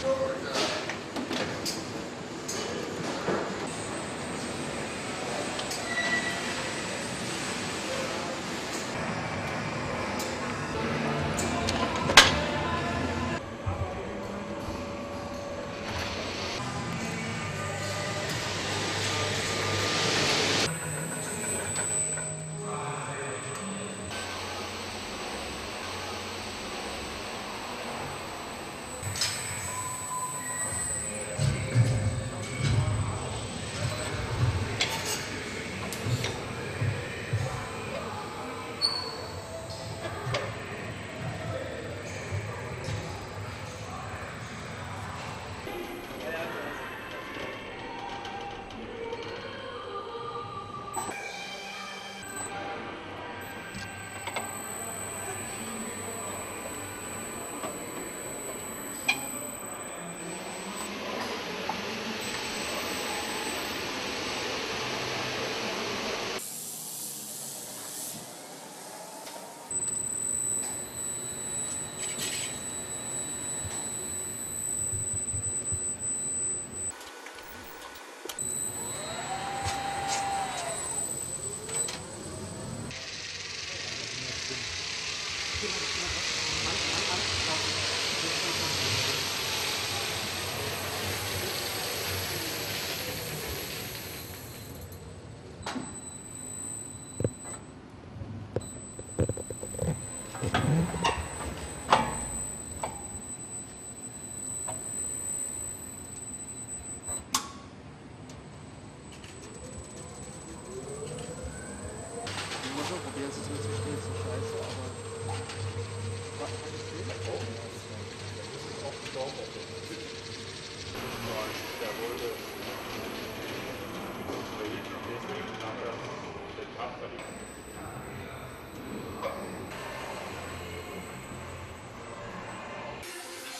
Sure does.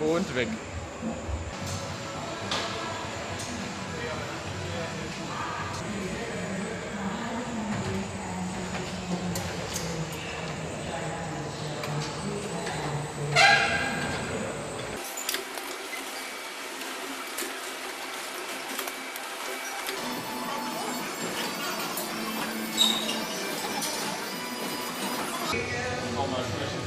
Und weg. Nochmal sprechen.